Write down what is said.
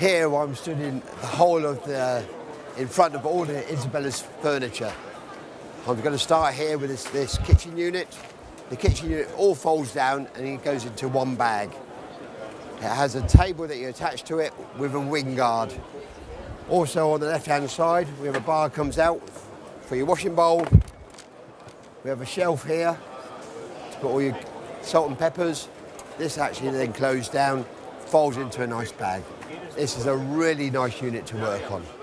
Here I'm stood in the whole of the, in front of all the Isabella's furniture. I'm going to start here with this, this kitchen unit. The kitchen unit all folds down and it goes into one bag. It has a table that you attach to it with a wing guard. Also on the left hand side we have a bar comes out for your washing bowl. We have a shelf here to put all your salt and peppers. This actually then closed down, folds into a nice bag. This is a really nice unit to work on.